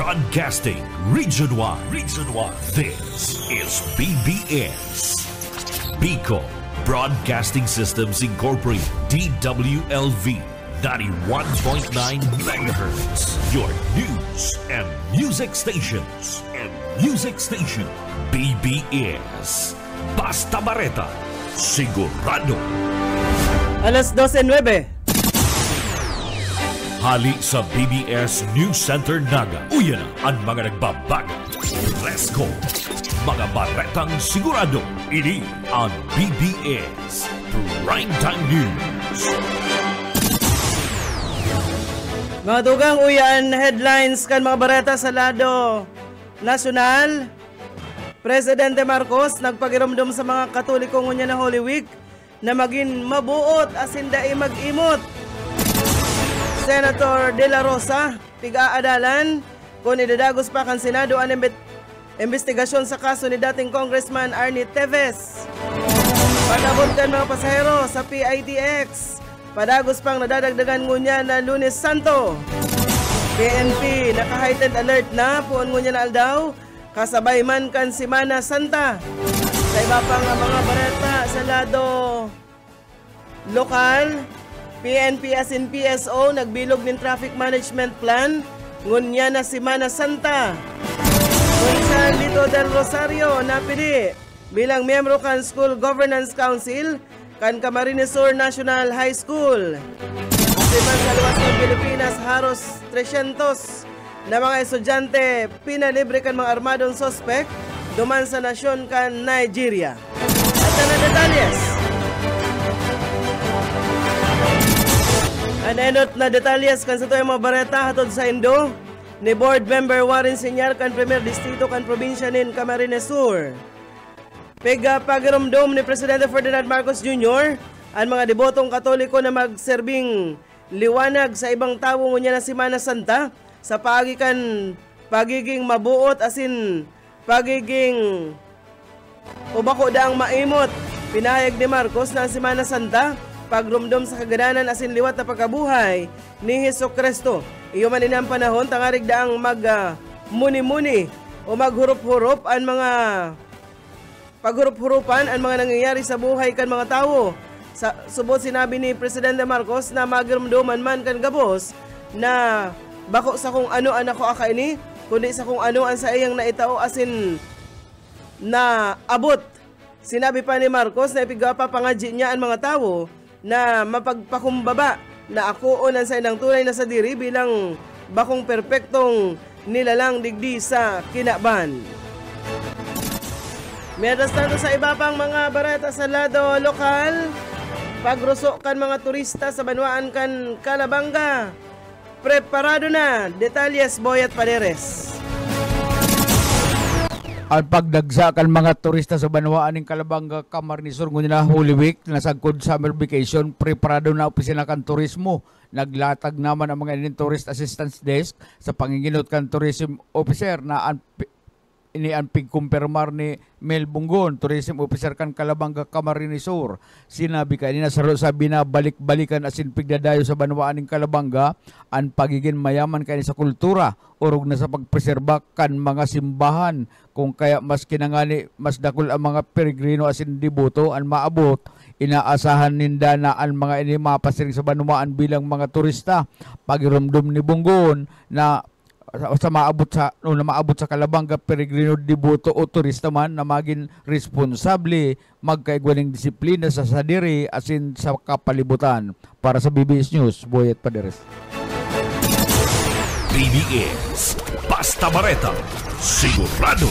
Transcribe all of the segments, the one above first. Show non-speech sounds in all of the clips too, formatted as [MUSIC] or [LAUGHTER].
Broadcasting Region 1. Region 1. This is BBS. Bico Broadcasting Systems Incorporated. DWLV. 91.9 megahertz. Your news and music stations. And music station. BBS. Basta Bareta. Sigurado. Alas 12.09. Hali sa BBS News Center Naga. Uyan ang mga nagbabago. Let's go! Mga baretang sigurado. Ini ang BBS Primetime News. Mga dugang uyan headlines kan mga bareta sa lado nasyonal. Presidente Marcos nagpagiramdom sa mga Katoliko ngunya na Holy Week na maging mabuot asin dai mag-imot. Senator De La Rosa pigaadalan kung idadagos pa kan Senado ang investigasyon sa kaso ni dating Congressman Arnie Teves. Padabot kan mga pasahero sa PITX. Padagos pang nadadagdagan ngunya na Lunes Santo. PNP naka-heightened alert na puon ngunya na aldaw kasabay man kan Simana Santa. Sa iba pang mga bareta sa lado lokal, PNP as in PSO nagbilog ng traffic management plan ngunya na Simana Santa. Gonzalo Lito del Rosario napili bilang miyembro kan School Governance Council kan Camarines Sur National High School. Asiman sa luwas ng Pilipinas, haros 300 na mga estudyante pinalibre kan mga armadong sospek duman sa nasyon kan Nigeria. At na detalyes. Anenot na detalyes kan sa mga bareta hatod sa Indo ni board member Warren Senyal kan Premier Distrito kan probinsya nin Camarines Sur. Pega pagiramdom ni Presidente Ferdinand Marcos Jr. ang mga debotong katoliko na magserbing liwanag sa ibang tao ngunya na Simana Santa sa pagikan pagiging mabuot asin pagiging ubako daang maimot. Pinahayag ni Marcos na ang Simana Santa pagrumdom sa kagananan asin liwat na pagkabuhay ni Heso Kristo. Iyo man ang panahon tangarig daang mag ah, muni-muni o maghurup-hurup ang mga paghurup-hurupan ang mga nangyayari sa buhay kan mga tao. Sa subot sinabi ni Presidente Marcos na magramduman man kan gabos na bako sa kung ano anak ko aka ini kundi sa kung ano ang sa iyang naitao asin na abot. Sinabi pa ni Marcos na ipigapa pangadji niya ang mga tao na mapagpakumbaba na ako unan sa inang tunay na sa diri bilang bakong perpektong nilalang digdi sa kinaban. Mientras tanto sa iba pang mga barata sa lado lokal, pagrusok kan mga turista sa banwaan kan Kalabanga. Preparado na, detalyes Boyat Paderes. Ang pagdagsa kan mga turista sa banwaan ng Kalabanga Camarnesor ngunit na Holy Week na sagkod summer vacation preparado na opisina kan turismo. Naglatag naman ang mga ining tourist assistance desk sa panginginot kan tourism officer na ang ini ang pigkumpirmar ni Mel Bungon, tourism officer kan Kalabanga Camarines Sur. Sinabi kanina sa sa binabalik-balikan asin pigdadayo sa banwaan ng Kalabanga. Ang pagiging mayaman kani sa kultura urog na sa pagpreserba kan mga simbahan. Kung kaya mas kinangani mas dakol ang mga peregrino asin deboto ang maabot. Inaasahan ninda na ang mga ini mapasiring sa banwaan bilang mga turista. Pagirumdum ni Bungon na sa, sa maabot sa no, na maabot sa Kalabanga peregrino deboto o turista man na maging responsable magkaigwaning disiplina sa sadiri asin sa kapalibutan para sa BBS News Boyet Paderes BBS. Basta Bareta. Sigurado.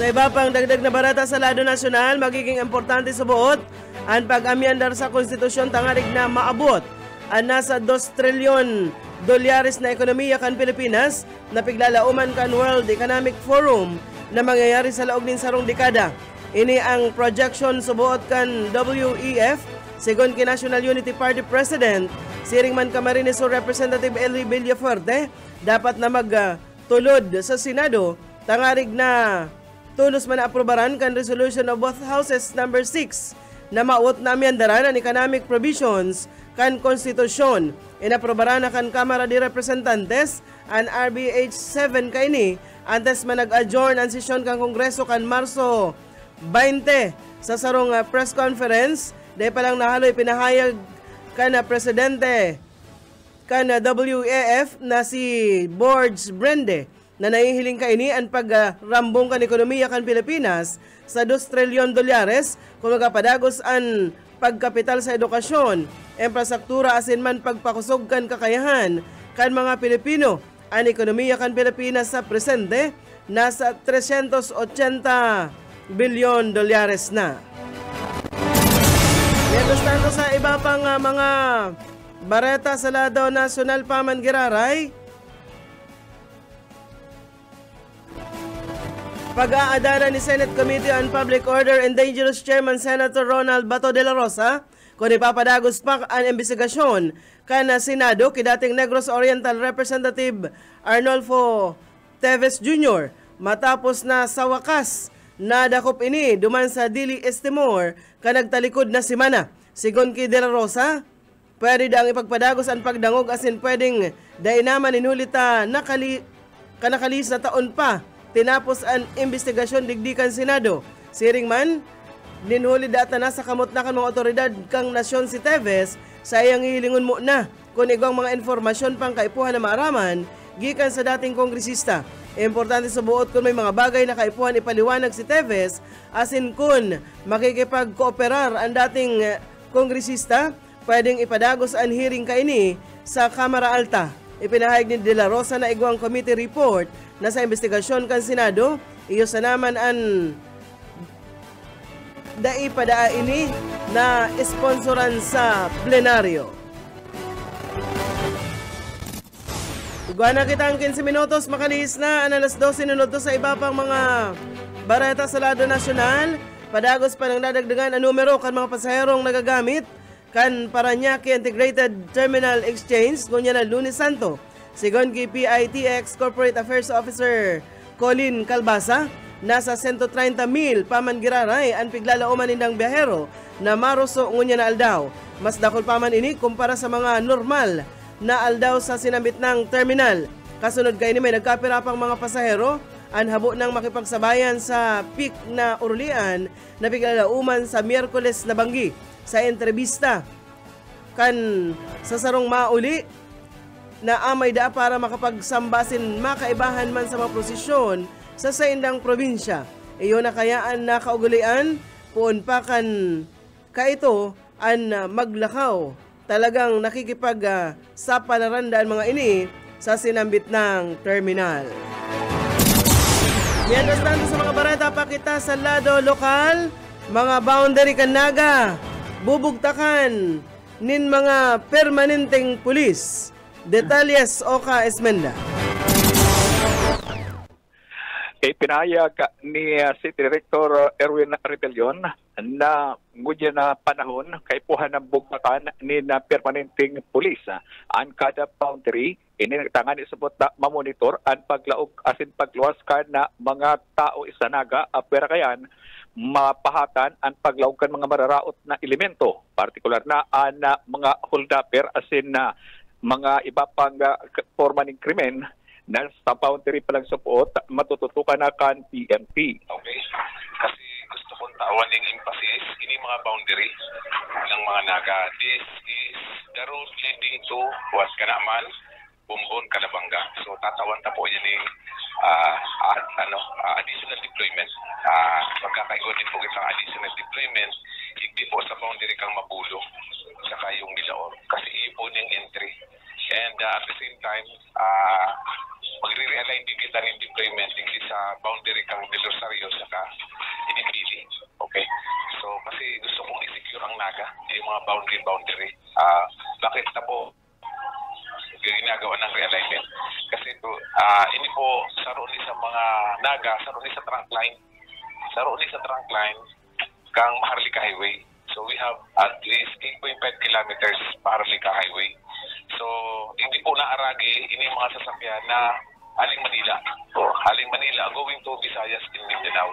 Sa iba pang dagdag na barata sa lado nasyonal, magiging importante sa buot ang pag-amyandar sa konstitusyon tangarig na maabot ang nasa 2 trilyon dolyares na ekonomiya kan Pilipinas na piglalauman kan World Economic Forum na mangyayari sa laog nin sarong dekada. Ini ang projection subuot kan WEF Sigon ki National Unity Party President, siring man Camarines Sur Representative Eli Villafuerte, dapat na magtulod sa Senado, tangarig na tulos man aprobaran kan resolution of both houses number 6 na maot na amyandaran ang economic provisions kan konstitusyon. Inaprobara na kan Kamara de Representantes ang RBH 7 kaini antes man nag-adjourn ang sesyon kan Kongreso kan Marso 20 sa sarong uh, press conference. Dahil pa lang nahaloy pinahayag kan na presidente kan na WAF na si Borges Brende na nahihiling kaini ang pagrambong kan ekonomiya kan Pilipinas sa 2 trilyon dolyares kung magapadagos ang pagkapital sa edukasyon, infrastruktura asin man pagpakusog kan kakayahan kan mga Pilipino. Ang ekonomiya kan Pilipinas sa presente nasa 380 bilyon dolyares na. Mientras tanto sa iba pang uh, mga bareta sa lado nasyonal pa Pag-aadara ni Senate Committee on Public Order and Dangerous Chairman Senator Ronald Bato de la Rosa kung ipapadagos pa ang investigasyon kana Senado kay dating Negros Oriental Representative Arnolfo Teves Jr. matapos na sa wakas nadakop ini duman sa Dili Estimor ka nagtalikod na si Mana. Sigon kay De La Rosa, pwede daang ipagpadagos ang pagdangog asin pwedeng dahil naman inulita nakali, kanakalis na taon pa tinapos ang investigasyon digdikan Senado. Siring man, ninhuli data na sa kamot na kan mga otoridad kang nasyon si Teves sa iyang hilingon mo na kung igwang mga informasyon pang kaipuhan na maaraman gikan sa dating kongresista. Importante sa buot kung may mga bagay na kaipuhan ipaliwanag si Teves asin kun makikipag-kooperar ang dating eh, kongresista, pwedeng ipadagos ang hearing kaini sa Kamara Alta. Ipinahayag ni De La Rosa na igwang committee report na sa investigasyon kan Senado, iyo sa naman ang daipada ini na sponsoran sa plenaryo. Iguan na kita ang 15 minutos, makalis na ang alas 12 sinunod sa iba pang mga bareta sa lado nasyonal. Padagos pa ng dadagdagan ang numero kan mga pasaherong nagagamit kan Paranaque Integrated Terminal Exchange, kunya na Lunes Santo. Sigon kay PITX Corporate Affairs Officer Colin Calbasa, nasa 130 mil paman giraray ang piglalauman nindang biyahero na maruso ngunya na aldaw. Mas dakol paman ini kumpara sa mga normal na aldaw sa sinambit ng terminal. Kasunod kay ni may nagkapira pang mga pasahero ang habo ng makipagsabayan sa peak na urulian na piglalauman sa Miyerkules na banggi sa entrevista kan sa sarong mauli na amay da para makapagsambasin makaibahan man sa mga prosesyon sa saindang probinsya. Iyo na kayaan na kaugulian, puon pa kan kaito an maglakaw. Talagang nakikipag uh, sa panarandaan mga ini sa sinambit ng terminal. Mientras tanto sa mga barata pa kita sa lado lokal, mga boundary kanaga, bubugtakan nin mga permanenteng pulis Detalles Oka Esmenda. Kay pinayag ni uh, City Director Erwin Rebellion na ngudya na panahon kay puhan ng bugtakan ni na permanenteng pulis ang kada boundary ininagtangan isabot na mamonitor ang paglaog asin pagluwas ka na mga tao isanaga apera kayan mapahatan ang paglaog kan mga mararaot na elemento partikular na ang uh, mga holdapper asin na uh, mga iba pang uh, forma ng krimen na sa boundary pa lang support, matututukan na kan PMP. Okay. Kasi gusto kong tawan ng emphasis, ini mga boundary ng mga naga. This is the road leading to was Kanaman, Bumbon, Kalabanga. So tatawan ta po yan ng uh, uh, ano, uh, additional deployment. Uh, magkakaigo din po isang additional deployment, hindi po sa boundary kang mabulo sa kayong nilaor. Kasi iyon yung entry. And uh, at the same time, uh, magre-realign din kita ng deployment hindi sa boundary kang Del Rosario saka inipili. Okay? So, kasi gusto kong i-secure ang naga, yung mga boundary-boundary. Uh, bakit na po ginagawa ng realignment? Kasi to, uh, ini po saro ni sa mga naga, saro ni sa trunk line. Saro ni sa trunk line kang Maharlika Highway. So we have at least 8.5 kilometers Maharlika Highway. So, hindi po naaragi ini mga sasakyan na Haling Manila. So, Haling Manila going to Visayas in Mindanao.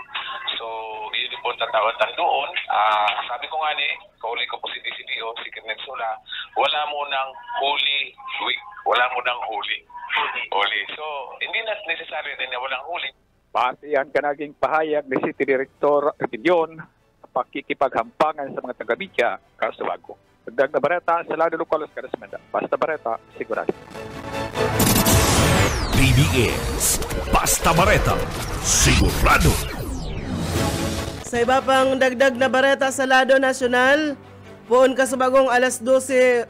So, yun po tatawatan doon. Uh, sabi ko nga ni, kauli ko po si DCDO, si Kenneth Sola, wala mo ng Holy Week. Wala mo ng Holy. Holy. So, hindi na necessary rin na walang Holy. Base yan ka naging pahayag ni City Director Repilyon pakikipaghampangan sa mga taga-media kasuwago. Dagdag na bareta sa lado lokal sa Karasmenda. Basta bareta, sigurado. BBS. Basta Bareta. Sigurado. Sa iba pang dagdag na bareta sa Lado Nasyonal, poon ka sa bagong alas 12.1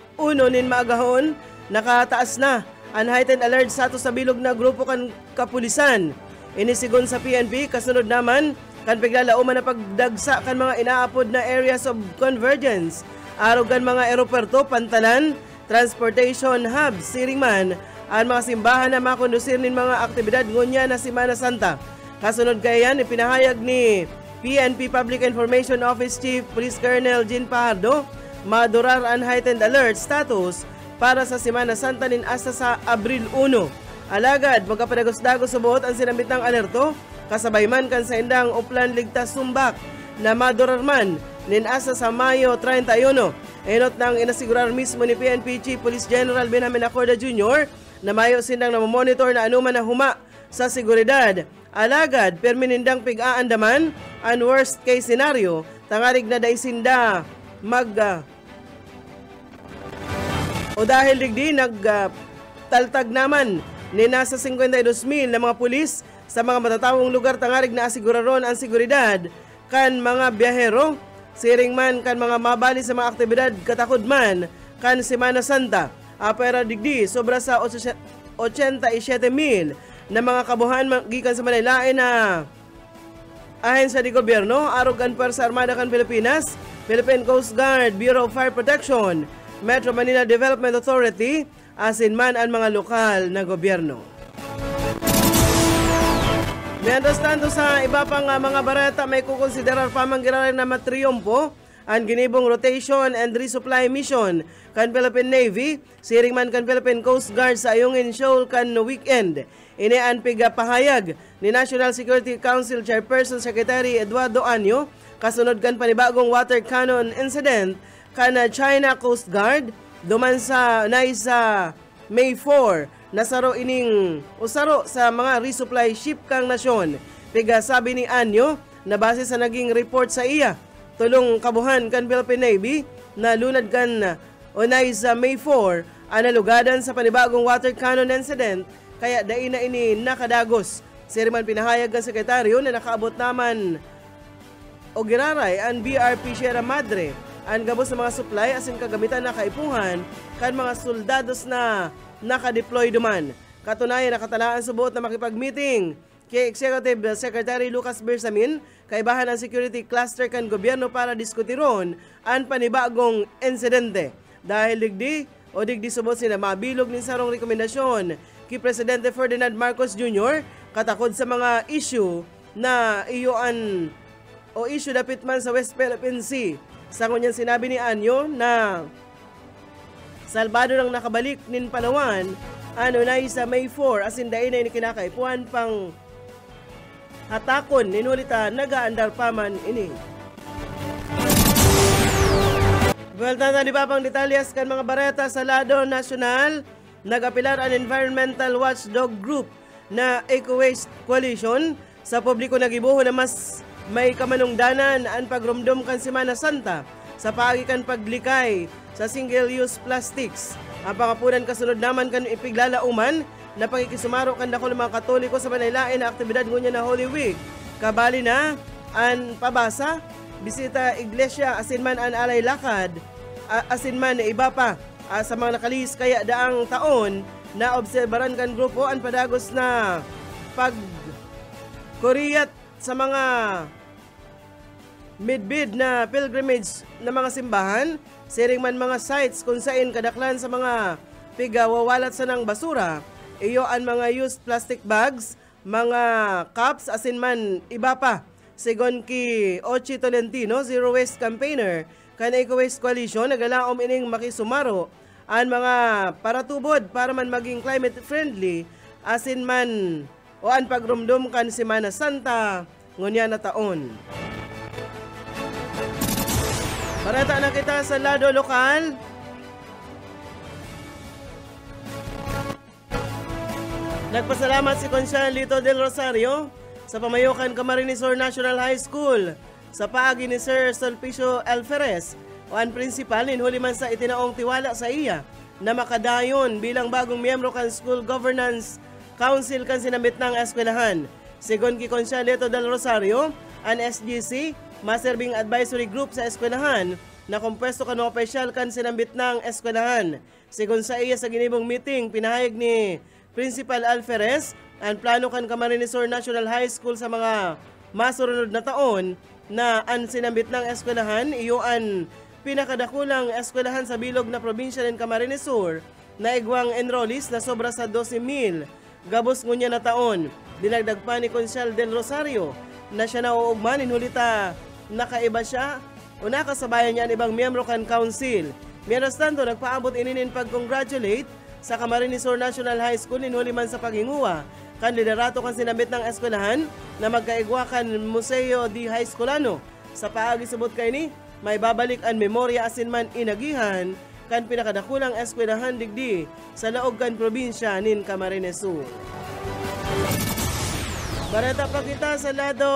nin maagahon, nakataas na ang heightened alert sa ato sa bilog na grupo kan kapulisan. Inisigon sa PNP, kasunod naman, kan piglalauman na pagdagsa kan mga inaapod na areas of convergence, arogan mga aeroporto, pantalan, transportation hubs, siringman, ang mga simbahan na makondusir nin mga aktibidad ngunya na Semana Santa. Kasunod kay yan, ipinahayag ni PNP Public Information Office Chief Police Colonel Jean Pahardo, madurar ang heightened alert status para sa Semana Santa nin asa sa Abril 1. Alagad, magkapadagos-dagos sa buot ang sinambit ng alerto, kasabay man kan sa indang uplan ligtas sumbak na madurar man nin asa sa Mayo 31. Enot nang inasigurar mismo ni PNP Chief Police General Benjamin Acorda Jr. na mayo sindang na monitor na anuman na huma sa seguridad. Alagad, perminindang pig-aandaman ang worst case scenario, tangarig na daisinda mag uh, o dahil digdi nagtaltag uh, naman ni nasa 52,000 na mga pulis sa mga matatawong lugar tangarig na asiguraron ang seguridad kan mga biyahero, siring man kan mga mabali sa mga aktibidad katakod man kan Semana Santa. Apera digdi sobra sa 87,000 na mga kabuhan gikan sa Manila na ahensya di gobyerno, arugan sa Armada kan Pilipinas, Philippine Coast Guard, Bureau of Fire Protection, Metro Manila Development Authority, asin man ang mga lokal na gobyerno. Mientras tanto sa iba pang uh, mga barata may kukonsiderar pa manggirarin na matriyompo ang ginibong rotation and resupply mission kan Philippine Navy, siring man kan Philippine Coast Guard sa ayungin show kan weekend. Ini ang pigapahayag ni National Security Council Chairperson Secretary Eduardo Anyo kasunod kan panibagong water cannon incident kan China Coast Guard duman sa naisa May 4 nasaro ining usaro sa mga resupply ship kang nasyon. Piga sabi ni Anyo na base sa naging report sa iya tulong kabuhan kan Philippine Navy na lunad kan unay sa May 4 analugadan sa panibagong water cannon incident kaya dai na ini nakadagos. Siriman pinahayag ang sekretaryo na nakaabot naman o giraray ang BRP Sierra Madre ang gabos ng mga supply asin kagamitan na kaipuhan kan mga soldados na nakadeploy duman. Katunayan nakatalaan subuot na makipag-meeting kay Executive Secretary Lucas Bersamin kaibahan ang security cluster kan gobyerno para diskutiron ang panibagong insidente. Dahil digdi o digdi subot sila mabilog ni sarong rekomendasyon kay Presidente Ferdinand Marcos Jr. katakod sa mga issue na iyoan o issue dapit man sa West Philippine Sea. Sa ngunyan sinabi ni Anyo na Salvado nang nakabalik nin Palawan ano na sa May 4 asin dain na kinakaipuan pang hatakon ninulita nagaandar paman ini. Welta na di ba pang detalyas kan mga bareta sa lado nasyonal, nagapilar ang Environmental Watchdog Group na Eco Waste Coalition. Sa publiko nagibuho na mas may kamanungdanan ang pagrumdum kan Semana Santa sa paagikan paglikay sa single-use plastics. Ang pangapunan kasunod naman kan ipiglalauman na pagkikisumaro kan dako mga katoliko sa Manaylain na aktibidad ngunya na Holy Week. Kabali na an pabasa, bisita iglesia asin man an alay lakad, asin man iba pa sa mga nakalis kaya daang taon na obserbaran kan grupo ang padagos na pag kuriyat sa mga midbid na pilgrimage na mga simbahan, siring man mga sites kung saan kadaklan sa mga pigawawalat sa ng basura, iyo ang mga used plastic bags, mga cups, asin man iba pa. Sigon ki Ochi Tolentino, Zero Waste Campaigner, kan Eco Waste Coalition, nagalaom ining makisumaro ang mga paratubod para man maging climate friendly, asin man o ang pagrumdum kan Semana Santa, ngunya na taon. Marata na kita sa lado lokal. Nagpasalamat si Conchal Lito del Rosario sa pamayokan Camarinesor National High School sa paagi ni Sir Solpicio Alferez o ang principal ninhuli man sa itinaong tiwala sa iya na makadayon bilang bagong miyembro kan School Governance Council kan sinamit ng eskwelahan. Sigon ki Conchal Lito del Rosario, ang SGC, maserbing advisory group sa eskwelahan na kumpesto kan opisyal kan sinambit ng eskwelahan. Sigon sa iya sa ginibong meeting, pinahayag ni Principal Alferez ang plano kan Camarinesor National High School sa mga masurunod na taon na ang sinambit ng eskwelahan iyo ang pinakadakulang eskwelahan sa bilog na probinsya ng Camarinesor na igwang enrollees na sobra sa 12,000 gabos ngunya na taon. Dinagdag pa ni Consyal del Rosario na siya nauugman inulita nakaiba siya o nakasabayan niya ang ibang miyembro kan council. Mientras tanto, nagpaabot ininin pag-congratulate sa Camarinesor National High School inuli man sa paghinguwa kan liderato kan sinabit ng eskwelahan na magkaigwa kan Museo di High Schoolano. Sa paagi subot kay ni, may babalik ang memorya asin man inagihan kan pinakadakulang eskwelahan digdi sa laog kan probinsya nin Camarinesur. Bareta pa kita sa lado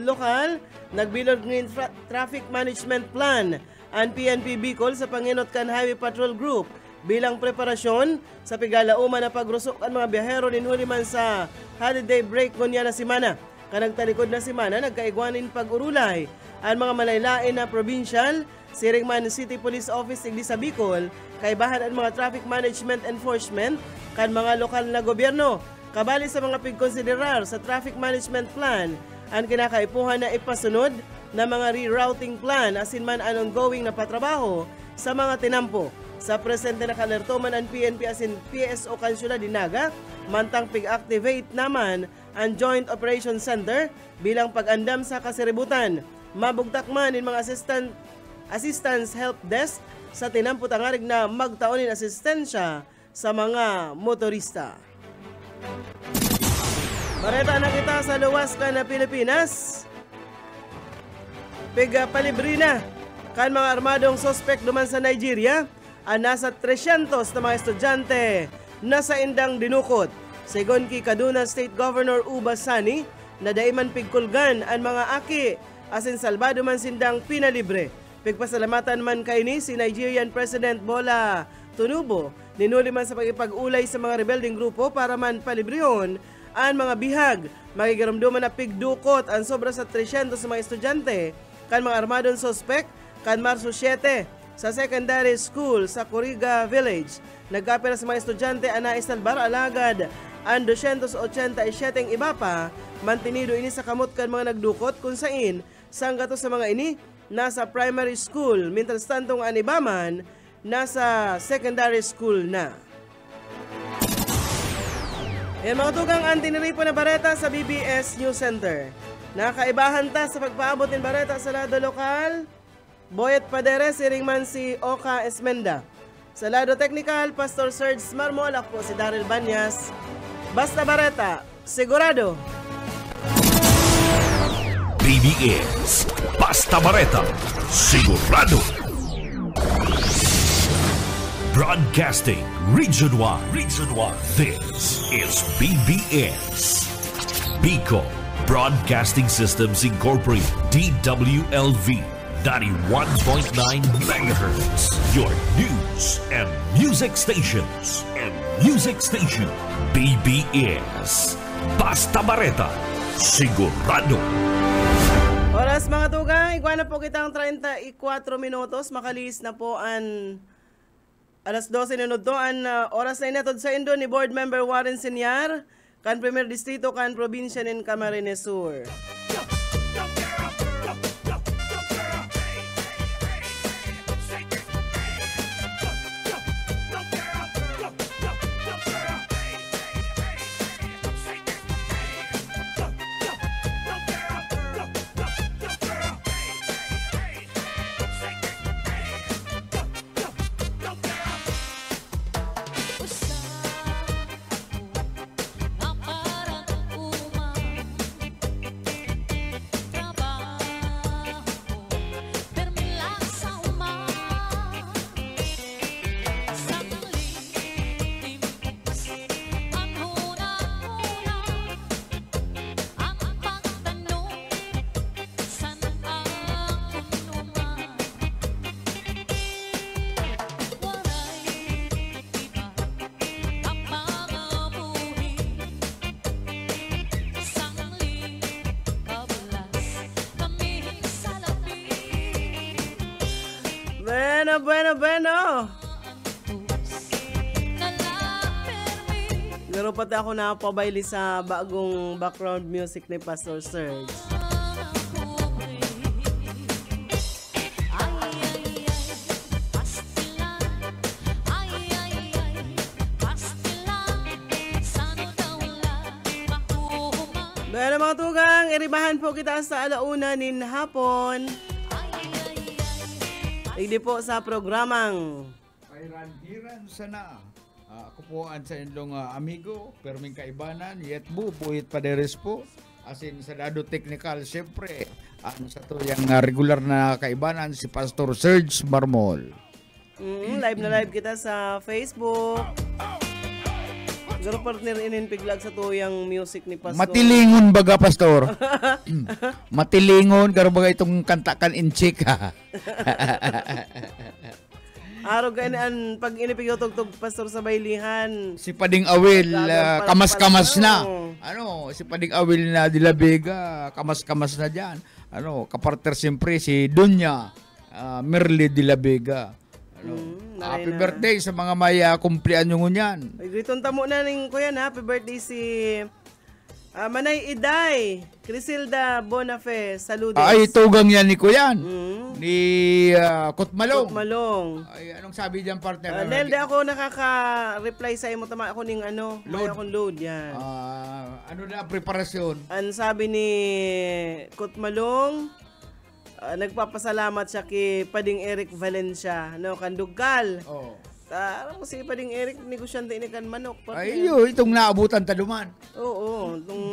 lokal, nagbilog ng tra- traffic management plan ang PNP Bicol sa Panginot kan Highway Patrol Group bilang preparasyon sa pigalauman na pagrusok ang mga biyahero ninhuli man sa holiday break ngunya na simana. Kanang talikod na simana, nagkaigwanin pag-urulay ang mga malaylain na provincial, Siringman City Police Office igdi sa Bicol, kay bahan ang mga traffic management enforcement kan mga lokal na gobyerno. Kabali sa mga pigkonsiderar sa traffic management plan, ang kinakaipuhan na ipasunod na mga rerouting plan asin man ang ongoing na patrabaho sa mga tinampo. Sa presente na kalertoman ang PNP asin PSO Kansula Dinaga, mantang pig-activate naman ang Joint Operation Center bilang pag-andam sa kasiributan. Mabugtak man in mga assistant assistance help desk sa tinampo tangarig na magtaonin asistensya sa mga motorista. Bareta na kita sa luwas ka na Pilipinas. Piga palibrina kan mga armadong sospek duman sa Nigeria ang nasa 300 na mga estudyante na sa indang dinukot. Segon ki Kaduna State Governor Uba Sani na daiman pigkulgan ang mga aki asin salbado man sindang pinalibre. Pigpasalamatan man kay ni si Nigerian President Bola Tinubu ninuli man sa pagipag-ulay sa mga rebelding grupo para man palibryon ang mga bihag. Magigaramduman na pigdukot ang sobra sa 300 sa mga estudyante kan mga armadong sospek kan Marso 7 sa secondary school sa Coriga Village. Nagkapira sa mga estudyante ana isalbar alagad ang 287 iba pa mantinido ini sa kamot kan mga nagdukot kung sain sanggato sa mga ini nasa primary school mientras tantong anibaman nasa secondary school na. Yan mga tugang ang tiniripo na bareta sa BBS News Center. Nakaibahan ta sa pagpaabot ng bareta sa lado lokal. Boyet Padere, siringman si Oka Esmenda. Sa lado technical, Pastor Serge Marmol, ako po si Daryl Banyas. Basta bareta, sigurado. BBS Basta Bareta Sigurado Broadcasting Region 1 Region 1 This is BBS Bico Broadcasting Systems Incorporated DWLV 91.9 megahertz. Your news and music stations. And music station BBS Basta Bareta Sigurado. Oras mga tugay, iguan na po kitang 34 minutos. Makalis na po ang alas 12 nunod to. Ang uh, oras na inatod sa Indo ni Board Member Warren Senyar, kan Premier Distrito, kan Probinsya ng Camarines Sur. bueno, Pati ako napabayli sa bagong background music ni Pastor Serge. Bueno mga tugang, iribahan po kita sa alauna nin hapon. Hindi po sa programang Kairan-hiran sana. Ah, ako po ang sa inyong ah, amigo, perming kaibanan, yet bu, puhit paderes po. Asin sa dado technical, syempre, ano sa to yung ah, regular na kaibanan, si Pastor Serge Marmol. mm, live na live kita sa Facebook. Garo partner inin piglag sa tuyang music ni Pastor. Matilingon baga, Pastor? Matilingon, garo baga itong kantakan in chick, ha? [LAUGHS] Araw ka an pag inipig tugtog Pastor sa baylihan. Si Pading Awil, ah, pal- kamas-kamas na. ano. Ano, si Pading Awil na de la Vega, kamas-kamas na dyan. Ano, kapartner siyempre si Dunya uh, Merle de la Vega. Ano, Mm, happy na. birthday sa mga may uh, kumplianyo niyan. Ay, griton tamo na ning kuya na. Happy birthday si ah, Manay Iday, Crisilda Bonafe, saludes. Ay, tugang yan ni Kuyan. Mm. Ni uh, Kutmalong. Malong. Ay, anong sabi diyan partner? Uh, Ano, Nel, nag- di ako nakaka-reply sa imo tama ako ning ano, Load. akong load yan. Ah, ano na preparasyon? Ang sabi ni Kutmalong, ah, nagpapasalamat siya kay Pading Eric Valencia, no, kandugal. Oh. Ah, alam mo si Pading Eric, negosyante ini kan manok. partner. Ay, yun, itong naabutan taluman. Oo, itong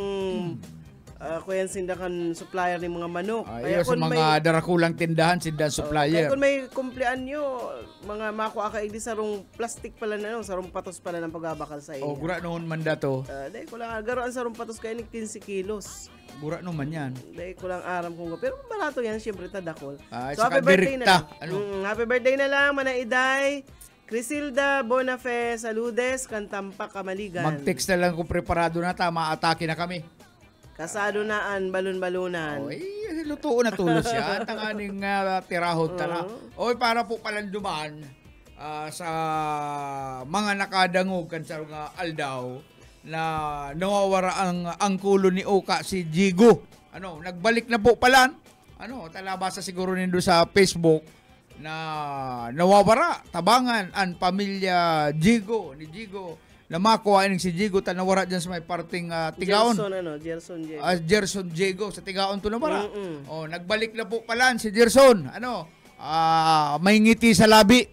uh, kuyan sindakan supplier ng mga manok. Ay, sa mga darakulang tindahan, sindahan Kaya supplier. kung may kumplian nyo, mga makuha ka idi sarong plastic pala na, no? sarong patos pala ng pagbabakal sa O, iyo. gura noon man dato. Uh, dahil ko lang, garoan sarong patos kayo ni 15 kilos. Gura naman yan. Dahil ko lang aram kung Pero barato yan, syempre tadakol. Ah, so happy birthday na lang. Ano? Mm, happy birthday na lang, Manaiday. Crisilda Bonafe Saludes, Kantampa Kamaligan. Mag-text na lang kung preparado na tama, atake na kami. Kasado naan, balon-balunan. Oy, lutuo na tulos yan. Tanganing uh, tirahod ta na. Oy, para po palang dumaan ah, sa mga nakadangog kan sa nga aldaw na nawawara ang angkulo ni Oka si Jigo. Ano, nagbalik na po pala. Ano, talabasa siguro nindo sa Facebook na nawawara tabangan ang pamilya Jigo ni Jigo na makuha ining si Jigo tanawara diyan sa may parting ah, tigaon Gerson, ano, Gerson J. Ah, Gerson Diego sa Tigaon to na bara. Mm-mm. Oh, nagbalik na po pala si Gerson. Ano? Ah, may ngiti sa labi.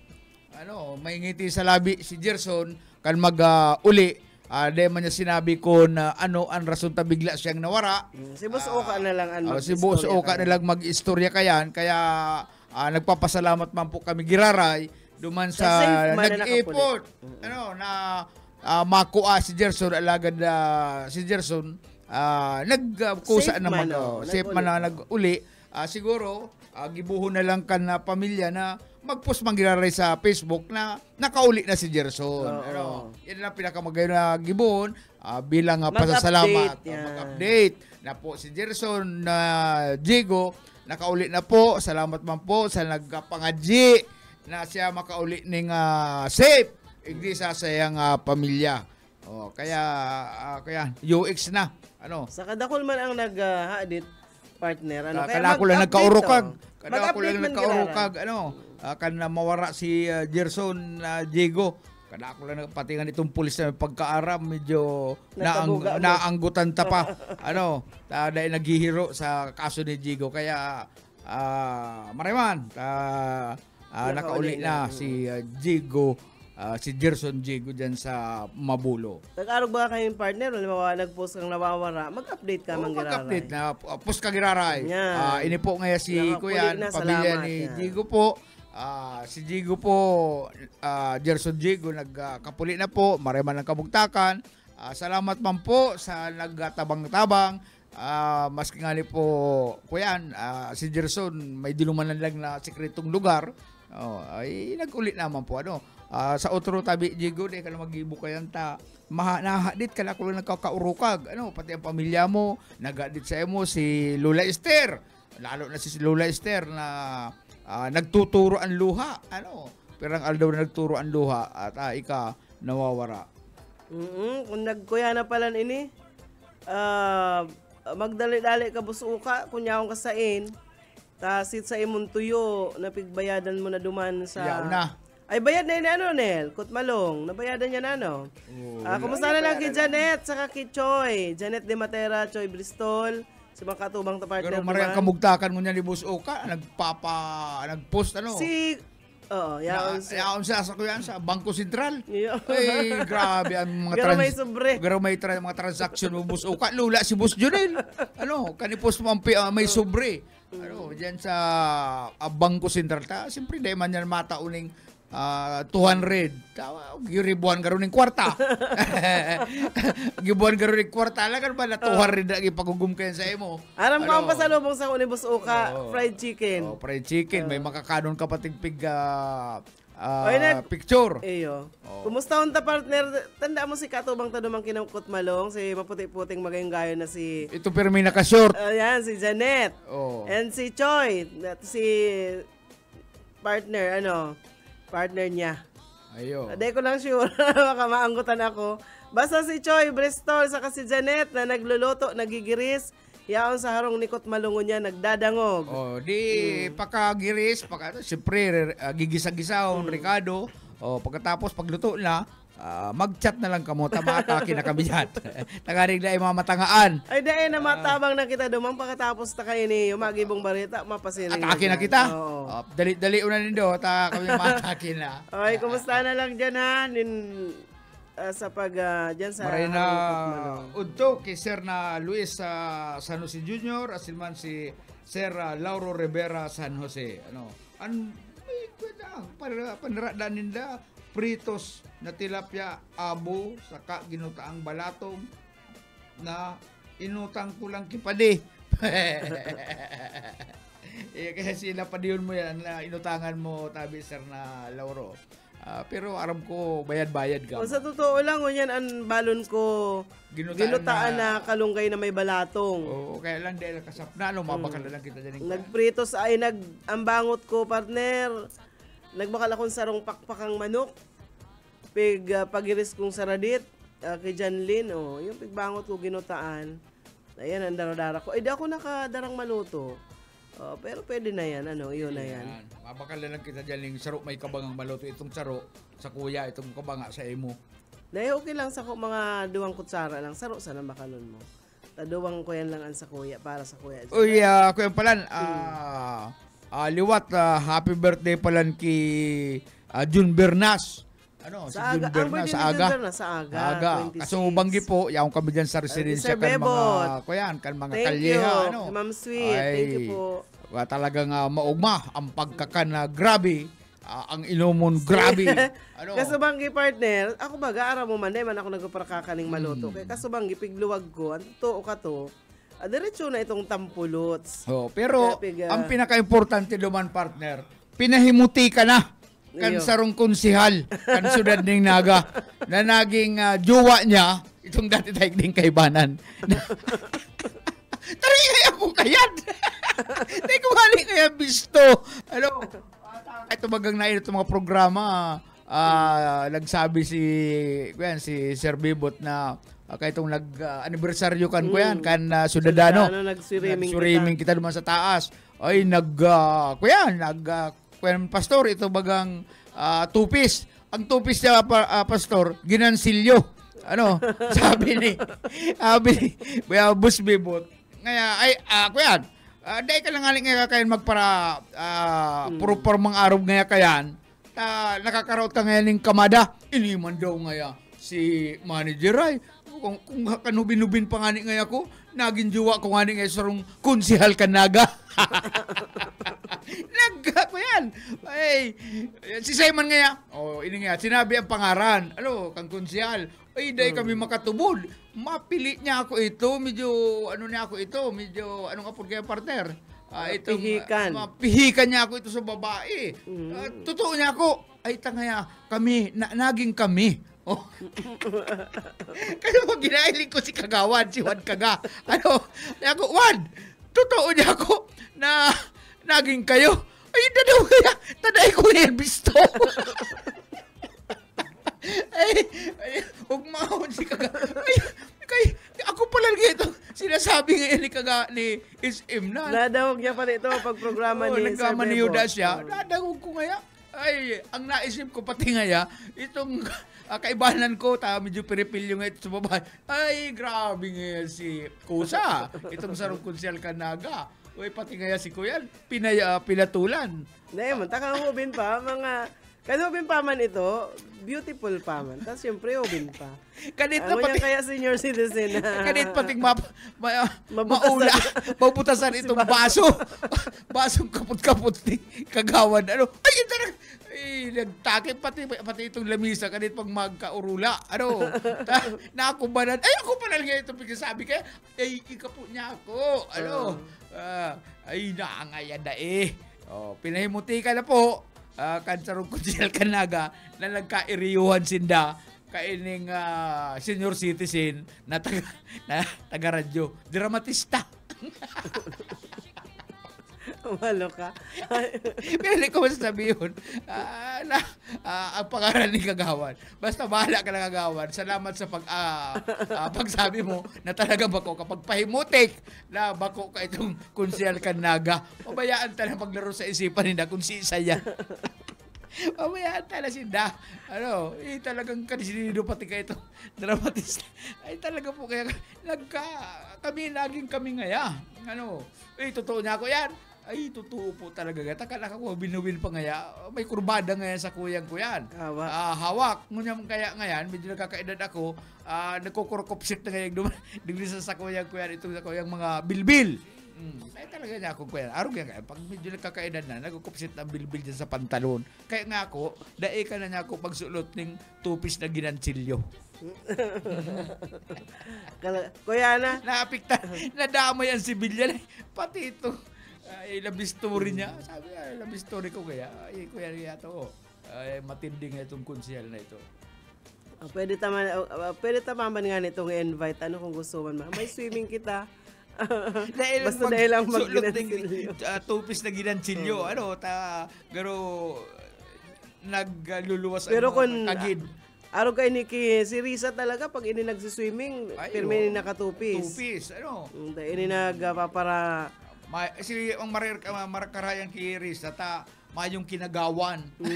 Ano, may ngiti sa labi si Gerson kan mag ah, uli. Ah, de man niya sinabi ko na ano ang rason ta bigla siyang nawara. Mm, Si Boss Oka na lang ang Ah, si Boss Oka ka. na lang mag-istorya kayan kaya ah, nagpapasalamat man po kami giraray duman Sa sa safe man na nag-effort ano na ah, makuha si Gerson alagad ah, si Gerson ah, nagkusa naman man, oh, oh, safe man na nag-uli. Ah, siguro ah, gibuhon na lang kan na pamilya na mag-post man giraray sa Facebook na nakauli na si Gerson. Oo. ano yan lang pinakamagayon na gibuhon. Ah, bilang Mag-update, pasasalamat ah, yan. mag-update na po si Gerson na Diego nakauli na po salamat man po sa nagpangadji na siya makauli ning ah, safe igdi sa sayang ah, pamilya oh kaya ah, kaya UX na ano Sa kadakol man ang nag-hadit partner. Ano, ano, kada ko lang oh. Kada ko lang nagkaurokag. Ano, ah, kan mawara si ah, Gerson na Diego. Kada ko lang pati nga itong pulis na pagkaaram medyo naang, naanggutan ta pa. [LAUGHS] ano, dahil naghihiro sa kaso ni Diego kaya ah mariman ah, ah, nakauli na na. si ah, Diego ah, si Gerson Diego diyan sa Mabulo. Nag-arog ba kayong partner? Halimbawa, nag-post kang nawawara, mag-update ka Oh, man mag-update na uh, pus kagiraray. Yan. Ah, ini po ngayon si Kuya, pamilya ni. Jigo po. Ah, si Jigo po, ah, Gerson Jigo, nagkapuli na po, mareman ng kabugtakan. Ah, salamat man po sa nagtabang-tabang. Ah, maski nga ni po, Kuyan, ah, si Gerson, may dilumanan lang na sikretong lugar. Oh, ay nag-ulit naman po ano. Ah, sa otro tabi Jigo, di ka lang mag-ibo kayan ta. Maha, nahadit ka na kung nagkakaurukag. Ano, pati ang pamilya mo, nagadit sa imo si Lola Esther. Lalo na si Lola Esther na ah, nagtuturo ang luha. Ano? Pirang aldaw na nagturo ang luha at ah, ika nawawara. Mm kung nagkuya na pala ini, ah, magdali-dali ka busuka, kunya akong kasain, tasit sa imong tuyo, napigbayadan mo na duman sa... Yaw na. Ay, bayad na yun ano, Nel? Kutmalong. Nabayadan niya na, no? Ah, kumusta na lang kay Janet, saka kay Choi. Janet de Matera, Choi Bristol. Si mga katubang ta partner Pero marang kamugtakan mo niya ni Boss Oka, nagpapa, nagpost ano. Si... Oo, Ya, yaon si... yaon sa sa kuyan sa Bangko Sentral. Ay, grabe ang mga [LAUGHS] Pero may sobre. Pero may tra- mga transaction mo Boss Oka. Lula si Boss Junel. ano, kani-post mo ang ah, may sobre. Ano, diyan sa ah, Bangko Sentral ta, siyempre dahil man yan matauning ah 200. Tawa, giribuan garo ning kwarta. Gibuan garo ning kwarta lang kan ba na 200 na gipagugum kayo sa imo. Aram ko Ano? ang pasalubong sa Unibus Uka, Oo. fried chicken. Oh, fried chicken, may makakanon ka pating pig ah, ah, Oy, nag- picture. Eyo. Oo. Kumusta unta partner? Tanda mo si katubang tanumang kinangkot malong, si maputi-puting magayong gayo na si... Ito pero may naka-short. Ayan, si Janet. Oh. And si Choi, at si partner, ano, partner niya. Ayo. Hindi ko lang sure, [LAUGHS] baka maanggutan ako. Basta si Choi Bristol, saka si Janet na nagluluto, nagigiris, yaon sa harong nikot malungo niya, nagdadangog. Oh, di pakagiris, paka siyempre uh, gigisa-gisaon, Ricardo. Oh, pagkatapos pagluto na, ah, mag-chat na lang kamo tamatake na kami diyan. Tagarig [LAUGHS] na mga matangaan. Ay, dahil na matabang na kita dumang pagkatapos ta kayo ni umagibong barita, mapasiring Atake na kita. Oo. Oh, dali-dali una nindo ta kami matake na. Okay, kumusta na lang dyan ha? Nin, ah, sa pag, ah, dyan sa... Maray na Harong udto kay Sir na Luis sa San Jose Jr. asilman si Sir ah, Lauro Rivera San Jose. Ano? An may kuda para panrada ninda pritos na tilapia abo saka ginutaang balatong na inutang ko lang kipadi. [LAUGHS] eh, kasi sila pa diyon mo yan na inutangan mo tabi sir na Lauro. Ah, pero aram ko bayad-bayad ka. O sa totoo lang, ganyan ang balon ko Ginutaan ginutaan na- na, kalunggay na may balatong. Oo, kaya lang dahil kasap na, ano, mabakal na lang kita dyan. Nagpritos ay nag ang bangot ko partner. Nagbakal akong sarong pakpakang manok. Pig ah, pagiris kong saradit ah, kay Janlin oh, yung pigbangot ko ginutaan. Ayan ang daradara ko. Ay di ako nakadarang maluto. Oh, pero pwede na yan, ano, yun na yan. Yan. Mabakal na lang kita dyan yung saro, may kabangang maluto. Itong saro, sa kuya, itong kabanga sa imo. Dahil okay lang sa ko mga duwang kutsara lang. Saro sana bakalon mo. Taduwang ko yan lang ang sa kuya, para sa kuya. Uy, uh, Kuya Palan, ah, ah, liwat, ah, happy birthday palan kay ah, Jun Bernas. Ano, Sa si Jun aga. Ang Bernas sa aga. Bernas sa aga, Aga. 26. Kaso banggi po, yaong kami dyan sa residensya Sir kan mga, kuyan, kan mga Thank you, kalyeha. Ano. Ma'am Sweet. Thank you po. ah, talagang ah, maugma ang pagkakan na grabe. ah, ang inumon grabe. [LAUGHS] ano? Kasubanggi partner, ako baga ara mo man eh, man ako nagparakakaning maluto. Hmm. Kay kasubanggi pigluwag ko, ang totoo ka to. Ah, diretso na itong tampulots. Oh, pero Kapig, ah, ang pinaka-importante duman partner, pinahimuti ka na kan sarong konsihal kan sudad ning naga [LAUGHS] na naging ah, jowa niya itong dati tayo ding kaibanan. [LAUGHS] Tari kaya ako kayat. [LAUGHS] Di ko hali kaya bisto. Ano? Ito bagang na ito mga programa ah nagsabi si kuyan si Sir Bibot na uh, kaya itong nag ah, kan kuyan kan uh, Sudadano. Sudadano, nag-swimming Nag-swimming kita naman sa taas. Ay nag uh, kuyan nag uh, kuyan pastor ito bagang ah, tupis. Ang tupis niya pa, ah, pastor ginansilyo. Ano? [LAUGHS] sabi ni sabi ni Kuya Bus Bibot. Ngaya ay ah, kuyan Ah, dahil ka lang aling nga kayan magpara uh, puro por mga araw ngaya kayan. Ta nakakaraot ka ngayon ng kamada. Iniman daw ngaya si manager ay kung, kung kanubin-ubin pa ngani ngaya ko, naging juwa ko ngani ngaya sarong konsihal kanaga. [LAUGHS] Nagga ko yan. Ay, si Simon ngaya, oh, ini nga, sinabi ang pangaran. Ano, kang konsihal. Ay, dahil kami makatubod. Mapili niya ako ito. Medyo, ano niya ako ito. Medyo, ano nga po kaya partner? Ah, itong, Pihikan. mapihikan niya ako ito sa babae. Ah, totoo niya ako. Ay, tangaya, kami, na, naging kami. Oh. Kasi pag ginailing ko si Kagawan, si Juan Kaga. Ano, ako, Juan, totoo niya ako na naging kayo. Ay, dadaw kaya. Taday ko Elvis to. ay, ay, huwag mahon si Kaga. Ay, kay, ako pala ito. Sinasabi ngayon ni Kaga ni SM na. Nadawag niya pa ito pag programa Oo, ni Sir Bebo. siya. Dadagog ko ngaya. Ay, ang naisip ko pati ngaya, itong uh, kaibanan ko, ta medyo piripilyo nga ito sa babae. Ay, grabe nga si Kusa. Itong sarong konsyal kanaga. Uy, pati ngaya si Kuya, pinaya, pinatulan. Hindi, man, taka ubin pa, mga, kasi ubin pa man ito, beautiful pa man. Tapos syempre, ubin pa. Kanit na Ano pati, kaya senior citizen na? kanit pating ma, ma, Mabutasan. maula, mabutasan [LAUGHS] itong baso. Basong [LAUGHS] kaput-kaput ni kagawan. Ano? Ay, ito na, ay, nagtakip pati, pati itong lamisa kanit pag magkaurula. Ano? [LAUGHS] Ta, nakubanan. Ay, ako pala nga ito pagkasabi kaya, ay, ikapo niya ako. Ano? Ah, ay, naangaya na eh. Oh, pinahimuti ka na po. Uh, kansarong kutsiyal kanaga na nagkairiyuhan sinda kaining ah, senior citizen na taga, na taga radyo. Dramatista. [LAUGHS] Umalo ka. [LAUGHS] Pero hindi ko masasabi yun. Ah, na, ah, ang pangalan ni Kagawan. Basta bahala ka na Kagawan. Salamat sa pag, ah, ah, pagsabi mo na talaga bako kapag pahimutik na bako ka itong konsyal kanaga. Pabayaan talaga maglaro sa isipan nila kung si Isaya. Pabayaan talaga si Da. Ano, eh, talagang kanisinido pati kayo ito. Dramatista. Ay talaga po kaya nagka, kami laging kami ngaya. Ano, eh, totoo niya ako yan. Ay, totoo po talaga. Taka na ako, binuwin pa ngaya. May kurbada ngayon sa kuyang ko yan. Hawak. Ah, hawak. Ngunyan kaya ngayon, medyo nagkakaedad ako, ah, nagkukurkupsit na ngayon [LAUGHS] duman. Digli sa sakuyang ko yan, itong sakuyang mga bilbil. Mm. Ay talaga niya ako kuya. Araw kaya kaya. Pag medyo nagkakaedad na, nagkukupsit ng bilbil dyan sa pantalon. Kaya nga ako, dae ka na niya ako pagsulot ng tupis na ginansilyo. [LAUGHS] Kuya na, Naapikta, nadamay ang sibilyan. Pati ito, ay, love story niya. Sabi, ay, love story ko kaya. Ay, kuya kaya to. Ay, matindi nga itong konsyal na ito. ah, pwede taman, ah, pwede tamaman nga nitong invite. Ano kung gusto man ma. May swimming kita. [LAUGHS] Basta dahil lang mag uh, tupis na ginansilyo. Ano, ta, garo, nagluluwas Pero mga kung kagid. Araw kay Nikki, si Risa talaga pag ini nagsiswimming, pirmi ni nakatupis. Tupis, ano. Mm, dahil ini nagpapara Ma, si ang marir, uh, marakarayan kay Riz, ta, mayong kinagawan. [LAUGHS]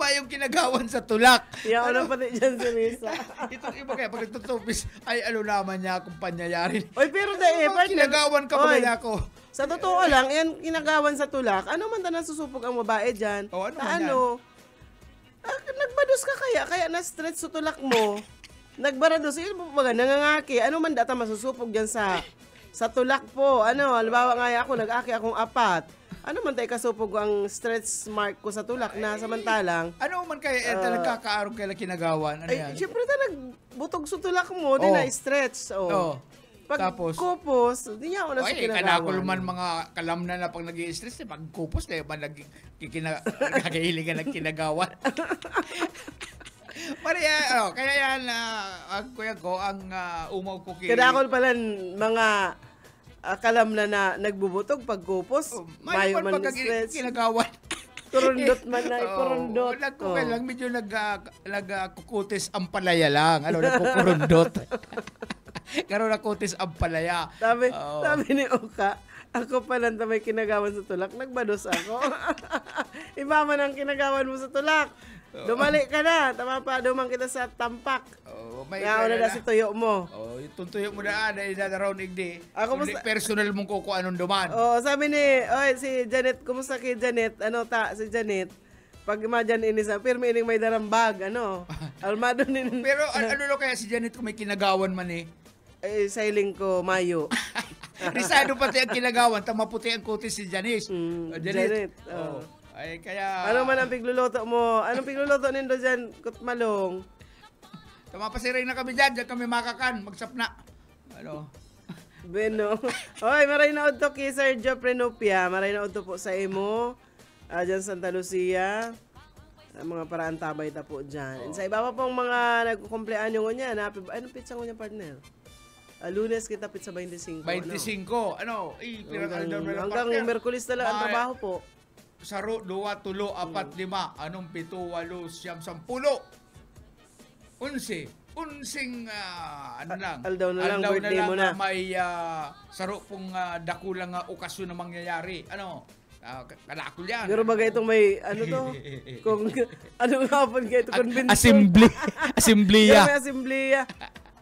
mayong kinagawan sa tulak. Iya, ano pati dyan si Risa. [LAUGHS] Ito iba kaya pag nagtutupis, ay ano naman niya kung panyayarin. Oy, pero dahil, Ano ba, kinagawan ka ba ako? Sa totoo lang, yan, kinagawan sa tulak. Ano man ta nasusupog ang babae dyan? Oh, ano na ano? Ah, nagbados ka kaya? Kaya na-stretch sa tulak mo. [LAUGHS] Nagbarados. Yun, baga, nangangaki. Ano man data masusupog dyan sa sa tulak po. Ano, halimbawa nga ako, nag-aki akong apat. Ano man tayo kasupog ang stretch mark ko sa tulak na samantalang Ano man kaya eh, talaga kakaarog kaya kinagawan? Ano yan? ay, syempre ta nagbutog sa tulak mo, Oh. na stretch. Oh. Oo. Pag Tapos? kupos, di niya ako na sa Ay, kinagawan. kanakol man mga kalamnan na pag nag stress eh, pag kupos na ba nag kikina [LAUGHS] kakahilingan ng kinagawan. [LAUGHS] Maria, oh, kaya yan, ah, ang kuya ko, ang ah, umaw ko kay... Kadakol pala mga uh, kalamna na nagbubutog pagkupos. Oh, mayo man pag stretch. kinagawan. Kurundot man [LAUGHS] na, Oo, kurundot. Nagkukay Oo. lang, medyo nag, ah, nagkukutis ang palaya lang. Ano, nagkukurundot. [LAUGHS] Karoon nakutis ang palaya. Sabi, Oo. sabi ni Oka, ako pa lang may kinagawan sa tulak, nagbados ako. [LAUGHS] Iba man ang kinagawan mo sa tulak. Dumali ka na, tama pa, dumang kita sa tampak. Oh, may Nga na na si tuyo mo. Oh, tuntuyo mo na ay dadaraw igdi. Ako basta- personal mong kuko anong duman. Oh, sabi ni, oy, si Janet, kumusta kay Janet? Ano ta, si Janet? Pag imadyan ini sa, pirmi ining may darambag, ano? [LAUGHS] Almado ni, Pero an- ano lo kaya si Janet kung may kinagawan man eh. eh, sailing ko, Mayo. [LAUGHS] Risado pati ang kinagawan, tama puti ang kutis si Janice. Mm, Oh, Janet, Oh. oh. Ay kaya Ano man ang pigluluto mo? Anong pigluluto nindo dyan, Kutmalong? Tama pa na kami diyan, diyan kami makakan, magsapna. Ano? Beno. [LAUGHS] Hoy, maray na udto kay Sir Joffrey Nupia. Maray na udto po sa imo. Ah, dyan Santa Lucia. Ang mga paraan tabay ta po dyan. And sa iba pa pong mga nagkukumpleanyo ko niya, na, anong pizza ko niya partner? Ah, lunes kita pit sa 25. 25. Ano? Ano? Eh, Hanggang, hanggang. Merkulis na lang ang trabaho po. Saro, duwa, tulo, apat, lima. Anong pito, walo, siyam, sampulo? Unsi. Unsing, ah, ano lang. aldaw na lang, aldaw birthday mo na. may ah, saro pong uh, dakulang uh, okasyon na mangyayari. Ano? Uh, kalakol yan. Pero bagay itong may, ano to? [LAUGHS] Kung, [LAUGHS] ano nga po kayo ito? Convention. Assembly. [LAUGHS] Pero Assembleya.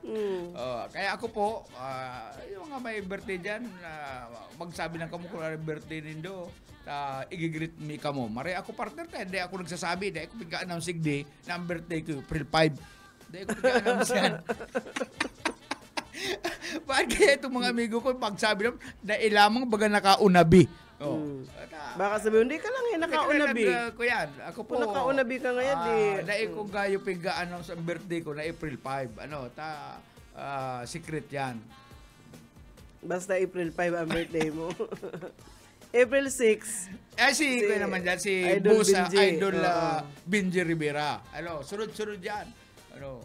Hmm. Oh, kaya ako po, ah, yung mga may birthday dyan, ah, magsabi lang kamo kung ano birthday nindo, uh, igigreet me ka mo. Mare ako partner ka, hindi ako nagsasabi, hindi ako pagka-announce day na ang birthday ko, April 5. Hindi ako pagka-announce yan. [LAUGHS] Bakit kaya itong mga amigo ko, pagsabi lang, na ilamang baga nakaunabi. Oh. Na- Baka sabihin, hindi ka lang eh, nakaunabi. Nag- nag- ko yan. Ako po. Kung nakaunabi ka ngayon, ah, di- Dahil ko gayo piga-announce ang birthday ko na April 5. Ano, ta, ah, secret yan. Basta April 5 ang birthday mo. [LAUGHS] April 6, Eh, si, Si kuya naman dyan, si Idol Boss ah, Benji. Idol ah, Oo. Benji Rivera. Ano, sunod-sunod yan. Ano,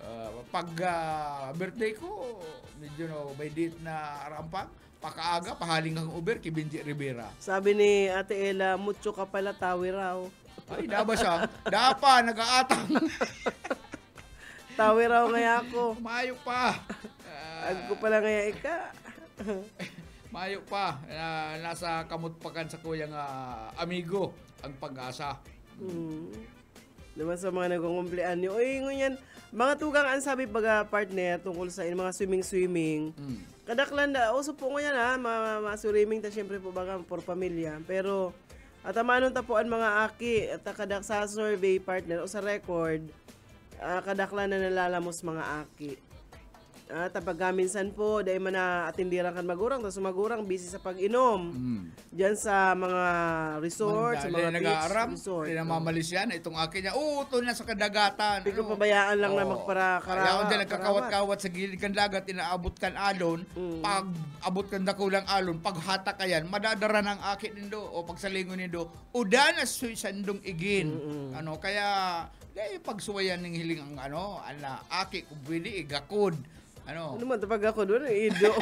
ah, pag ah, birthday ko, medyo no, may date na rampang, pakaaga, pahaling ang Uber kay Benji Rivera. sabi ni Ate Ella, mucho ka pala tawi raw. Ay, daba siya. Dapa, nag-aatang. [LAUGHS] Tawi raw ngaya ako. Mayo pa. [LAUGHS] Ah, Ag ko pala ngaya ika. [LAUGHS] Mayo pa. na nasa kamutpakan sa kuyang ah, amigo ang pag-asa. Hmm. Naman sa mga nagkukumplian niyo. Uy, ngunyan, mga tugang ang sabi pag partner tungkol sa mga swimming-swimming. Mm. Kadaklan na, uso po ngayon ha, mga, mga swimming ta syempre po baga for pamilya. Pero, at amanon tapuan mga aki, at kadak sa survey partner o sa record, ah, kadaklan na nalalamos mga aki. At pag minsan po, dahil man na atindiran kan magurang, tapos magurang busy sa pag-inom. Mm. Diyan sa mga resort, sa mga beach nag-aaram, resort. namamalis yan. Itong akin niya, oo, ito na sa kadagatan. Hindi Ano? pabayaan lang na Oo. magpara Kaya karawa. ako dyan nagkakawat-kawat sa gilid kan dagat, inaabot kan alon, Mm. pag abot kan dakulang alon, pag hata ka yan, madadara ng akin nindo, o pag salingon nindo, udan suy sandong igin. Ano, kaya, dahil pagsuwayan ng hiling ang ano, ala, aki, pwede, igakod. Ano, Ano man tapag ako doon, ido.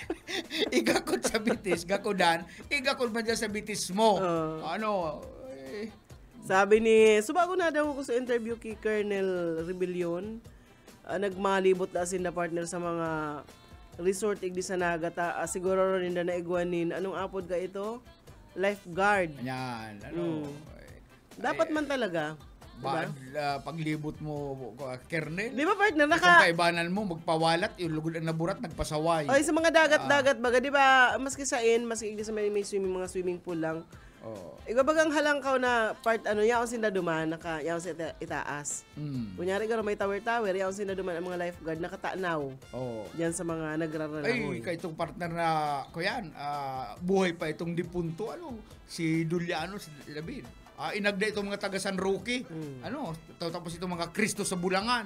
[LAUGHS] igakod sa bitis, gakodan, igakod man dyan sa bitis mo. Oo. ano, eh, Sabi ni, subago na daw ko sa interview kay Colonel Rebellion. Ah, nagmalibot na sin na partner sa mga resort igdi sa Nagata. Ah, siguro rin na naigwanin. Anong apod ka ito? Lifeguard. yan, ano, Mm. eh, Dapat man talaga. Ba, Diba? ah, paglibot mo, uh, kernel, Di ba partner, Kung naka... kaibanan mo, magpawalat, yung lugod ang naburat, nagpasaway. Ay, sa mga dagat-dagat baga, di ba, maski sa in, maski sa may, may swimming, mga swimming pool lang, Oh. Ikaw bagang halangkaw na part, ano, yaon sinda duman, naka, yaon sa ita- itaas. Mm. Kunyari garo may tower-tower, yaon sinda duman ang mga lifeguard, nakatanaw. Oh. Diyan sa mga nagraralahoy. Ay, kay itong partner na ko yan, ah, buhay pa itong dipunto, ano, si Duliano, si David. Ah, inagda itong mga taga San Roque. Mm. Ano, tapos itong mga Kristo sa Bulangan.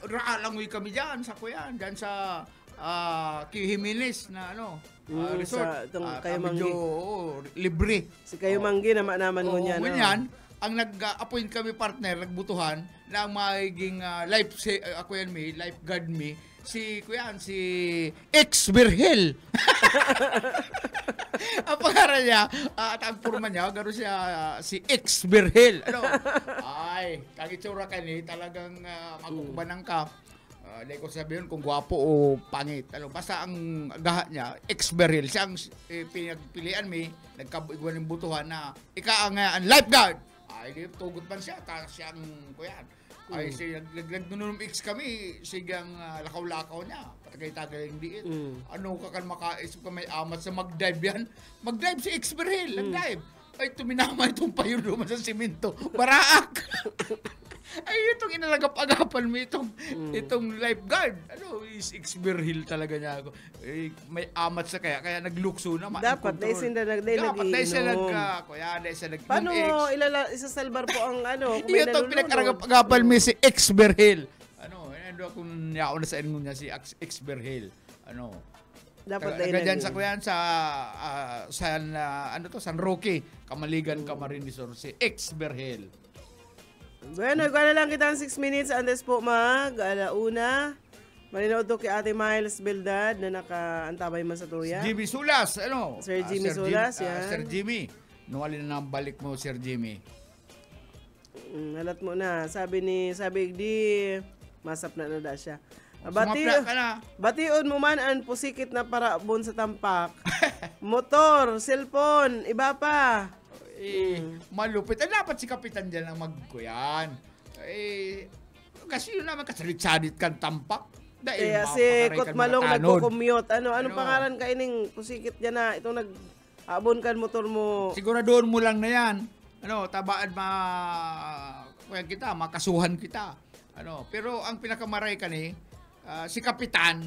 Raalangoy kami diyan sa kuyan, diyan sa ah, Key Jimenez na ano, ah, Mm, resort. sa itong Ah, Kayo medyo, Manggi. oo, libre. Si kayo manggi naman naman mo Oo, niya. no? ganyan. Ang nag-appoint kami partner, nagbutuhan na ang magiging ah, life sa ako yan me, lifeguard me, si kuyan si ex Virgil. [LAUGHS] ang pangalan niya, ah, at ang purma niya, garo siya ah, si ex Virgil. Ano? Ay, kagitsura ka ni, talagang uh, makukubanang ka. Uh, ko sabihin kung gwapo o pangit. Ano, basta ang gaha niya, ex-beril. Siya ang eh, pinagpilian mi, nagkabuigwan ng butuhan na ika ang, uh, ang lifeguard. Ay, di, tugot man siya, ta siya ang kuyan. Ay, si nagnunum ex kami, sigang uh, lakaw-lakaw niya. Patagay-tagay yung diit. Mm. Ano ka kan makaisip ka may amat sa mag-dive yan? Mag-dive si ex-beril, nag-dive. Ay, tuminama itong payo naman sa simento. Baraak! [LAUGHS] Ay, itong inalagap-agapan mo itong, itong lifeguard. Ano, is Hill talaga niya ako. Eh, may amat sa kaya, kaya naglukso na. ma- Dapat, control. dahil sila nag- Dapat, dahil siya nag, kuya, dahil siya nag, Paano mo ilala, isasalbar po ang ano? kung may nalulunod? pinag-aragap-agapan mo si ex Hill. Ano, ano akong niyao na sa inyo niya si ex Hill. Ano, Dapat Taga, dyan sa kuyan sa ah, San ah, ano to San Roque, Kamaligan, Camarines Sur si ex Berhel. Bueno, ikaw na lang kita ng 6 minutes. Antes po mag, alauna. Malinaw to kay Ate Miles Beldad na nakaantabay man sa tuya. Jimmy Sulas, ano? Sir Ah, Jimmy Sulas, Jim- ah, yan. Sir Jimmy. Nuwali na ang balik mo, Sir Jimmy. Mm, halat mo na. Sabi ni, sabi di, masap na na da siya. Ah, Bati, na. bation mo man ang pusikit na parabon sa tampak. [LAUGHS] Motor, cellphone, iba pa. Eh, Mm. malupit. Eh, dapat si Kapitan dyan ang magkuyan. Eh, kasi yun naman kasalit-salit kang tampak. Dahil Kaya si mga tanod. nagko-commute. Ano, anong Ano? pangalan ka ining pusikit dyan na itong nag abon kan motor mo. Siguradoon mo lang na yan. Ano, tabaan ma kuya kita, makasuhan kita. Ano, pero ang pinakamaray ka ni ah, si kapitan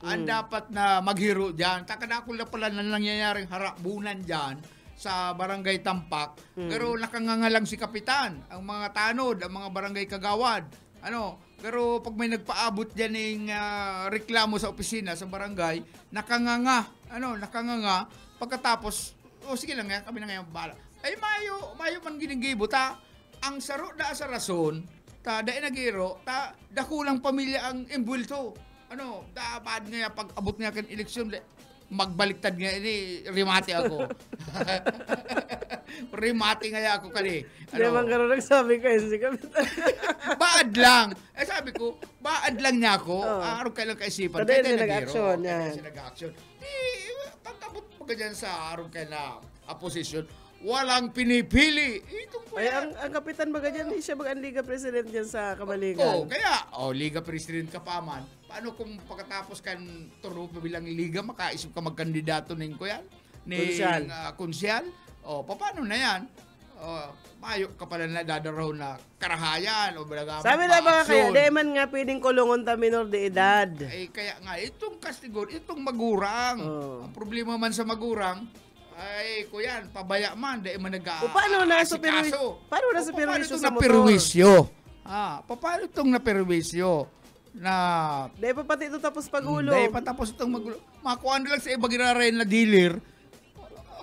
ang dapat na maghiro diyan. Takadakol na pala na nangyayaring harabunan diyan sa barangay Tampak. Pero nakangangalang si kapitan, ang mga tanod, ang mga barangay kagawad. Ano, pero pag may nagpaabot diyan ng ah, reklamo sa opisina sa barangay, nakanganga, ano, nakanganga pagkatapos o sige lang nga, kami na ngayon bala. Ay mayo, mayo man ginigibo ta. Ang saro da sa rason, ta dai nagiro, ta dakulang pamilya ang imbulto. Ano, dapat nga pag abot nga kan eleksyon le- magbaliktad nga ini rimati ako. [LAUGHS] rimati nga ako kani. Di man karon nagsabi si Kapitan. [LAUGHS] baad lang. Eh sabi ko, baad lang niya ako. Oo. Oh. Araw kailang kaisipan. Kada Kaya tayo nag-action. Kaya siya nag-action. Eh, pagkabot mo ka dyan sa araw kayo na opposition, walang pinipili. Itong Ay, ang, ang kapitan baga dyan, di siya baga ang Liga President dyan sa Kamalingan. Oh, kaya, oh, Liga President ka pa man. Paano kung pagkatapos kan turo pa bilang Liga, makaisip ka magkandidato ning ko yan? Ning, Konsyal. ah, konsyal? Oh, paano na yan? Oh, mayo ka pala na dadaraw na karahayan o balaga Sabi na ba kaya, di man nga pwedeng kulungon ta minor de edad. Eh, kaya nga, itong kastigo, itong magurang. Oh. Ang problema man sa magurang, ay, kuyan, pabaya man, dahil man nag O paano na sa paano na sa O, perwisyo paano sa itong motor? naperwisyo? Ah, paano itong naperwisyo? Na Di pa pati ito tapos pagulo. dahil patapos itong magulo. Makuha na lang sa ibang ginarayan na dealer.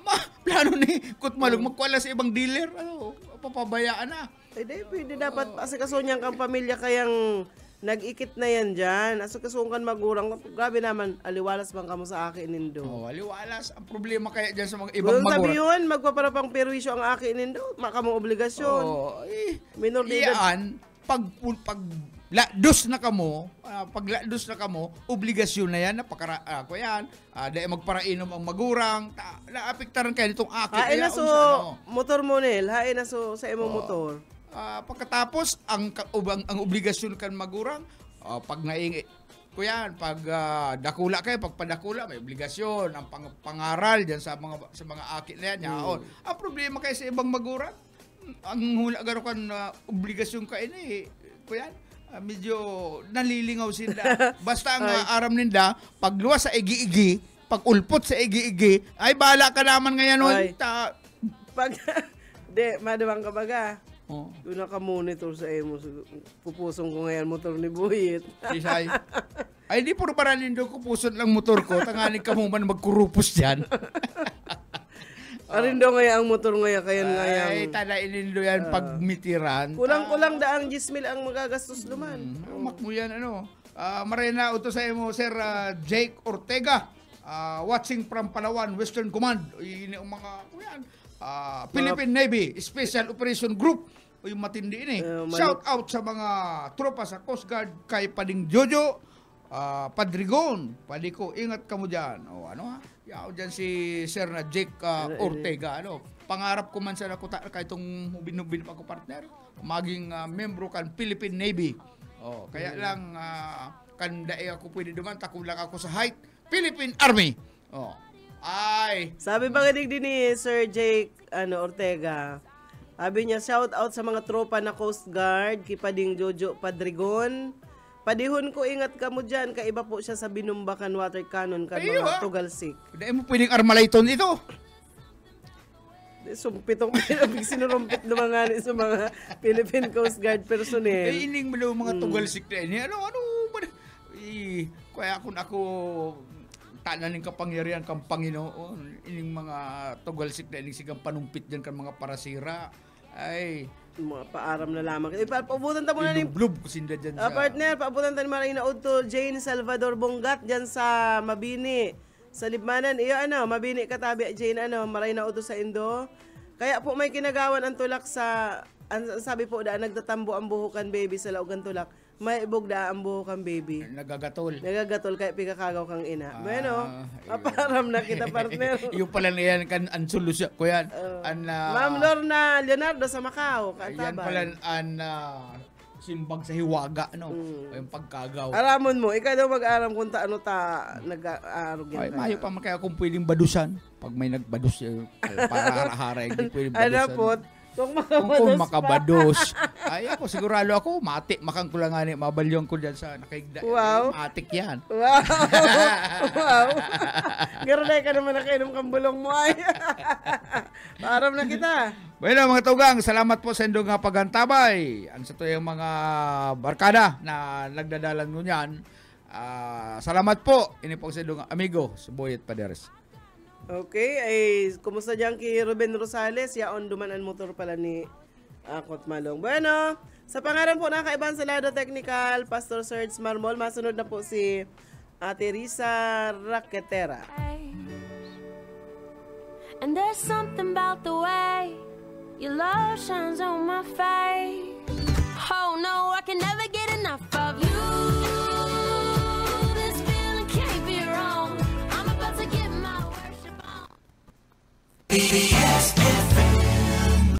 Ma, plano ni Kutmalog, magkuha lang sa ibang dealer. Ano, papabayaan na. Ay, di, pwede dapat asikaso niyang kang pamilya kayang nag-ikit na yan dyan. Asikaso kan magurang. Grabe naman, aliwalas bang kamo sa akin nindo. Oh, aliwalas. Ang problema kaya dyan sa mga ibang sabi magurang. yun, magpaparapang perwisyo ang akin nindo. Makamong obligasyon. Oh, eh, Minor de edad. Iyan, pag, pag lados na kamo, ah, pag lados na kamo, obligasyon na yan, napakara, ako yan, uh, dahil magparainom ang magurang, ta, naapektaran kayo nitong akin. Hain na so, ano, motor mo nil. Hain na so, sa imong motor. ah, pagkatapos, ang, ang, ang obligasyon kan magurang, ah, pag naing, kuyan, pag ah, dakula kayo, pag padakula, may obligasyon, ang pang, pangaral dyan sa mga sa mga akit na yan, yaon. Ang problema kayo sa ibang magurang, ang hula garo kan na obligasyon ka ini, kuyan, ah, medyo naliligaw sila. [LAUGHS] Basta ang ah, aram ninda, pag luwas sa igi-igi, pag ulpot sa igi-igi, ay bala ka naman ngayon, Ay. ta, Pag, [LAUGHS] di, madawang ka baga. oh. Doon naka-monitor sa imo. Pupusong ko ngayon motor ni Buhit. Isay. [LAUGHS] Ay, di puro paranin do ko puson lang motor ko. Tanganin ka mo man magkurupos dyan. Arin daw ngaya ang motor ngaya kayan ngayang. Ay, tanainin do yan pag mitiran. Kulang-kulang daang 10 mil ang magagastos luman. Mak mo yan, ano. Ah, marena uto sa imo, Sir ah, Jake Ortega. Ah, watching from Palawan, Western Command. Ini mga, kuyan, ah, Philippine Navy Special Operation Group. Yung matindi ini. Eh, manok- Shout out sa mga tropa sa Coast Guard kay Pading Jojo, ah, Padrigon, Padiko, ingat ka mo dyan. O ano ha? Yaw dyan si Sir na Jake ah, Ortega. Ano? Pangarap ko man sa nakuta kay itong binubin pa ko partner. Maging ah, membro kan Philippine Navy. Oh, kaya lang ah, kan dae ako pwede duman takulang ako sa height Philippine Army. Oh. Ay, Sabi ba ganig din ni Sir Jake ano, Ortega, sabi niya, shout out sa mga tropa na Coast Guard, kipading Jojo Padrigon. Padihon ko, ingat ka mo dyan, kaiba po siya sa binumbakan water cannon kan Ayun, mga tugalsik. dae mo pwedeng armalayton ito. Sumpitong pinabig sinurumpit naman nga ni sa mga Philippine Coast Guard personnel. Kaya ining mo mga tugalsik na ini. Ano, ano, ba? Eh, kaya kung ako tanan ng kapangyarihan kang Panginoon, ining mga tugalsik na ining sigang panumpit dyan kan mga parasira, ay, Mga paaram na lamang. Eh, pa- Paubutan ta muna ni Blub ko sinda dyan Ah, sa... partner, paabutan tayo marina to Jane Salvador Bongat dyan sa Mabini. Sa Libmanan, iyo ano, Mabini katabi Jane ano, marina to sa Indo. Kaya po may kinagawan ang tulak sa ang sabi po da nagtatambo ang buhukan baby sa laugan tulak. May ibog da ang buhukan baby. Nagagatol. Nagagatol kay pigakagaw kang ina. Ah, bueno, ayun. aparam na kita partner. [LAUGHS] yung pala na yan kan an solusyon ko yan. Oh. an ah, Ma'am Lorna Leonardo sa Macau, yan Kantaban. pala an ah, simbag sa hiwaga no. Mm. Yung pagkagaw. Aramon mo, ikaw daw mag-aram kung ta ano ta nag-aarog yan. Ay, mayo pa man kaya kung pwedeng badusan. Pag may nagbadus para hara-hara, hindi pwedeng [LAUGHS] badusan. Ano po? Kung Kung, makabados kung pa. makabados. [LAUGHS] ay ako, sigurado ako, matik, makang kulangani, mabalyong ko dyan sa nakaigda. Wow. Matik yan. Wow! [LAUGHS] wow! Garulay ka naman nakainom kang bulong mo ay. [LAUGHS] Param na kita. Bueno mga tugang, salamat po sa inyong nga pagantabay. Ano sa to yung mga barkada na nagdadalan mo niyan. Ah, salamat po. Ini po sa inyong amigo, Suboyet Paderes. Okay, ay kumusta diyan kay Ruben Rosales? Yaon dumanan motor pala ni Akot Malong. Bueno, sa pangalan po nakaibang sa Lado Technical, Pastor Serge Marmol, masunod na po si Ate Risa Raquetera. And there's something about the way your love shines on my face. Oh no, I can never get enough of you. CBS